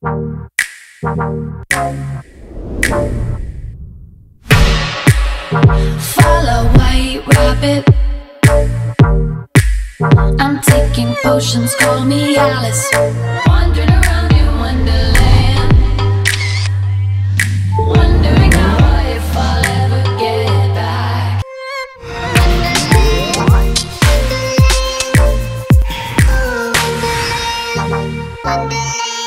Follow White Rabbit. I'm taking potions, call me Alice. Wandering around in Wonderland. Wondering how if I'll ever get back. Wonderland. Wonderland. Wonderland.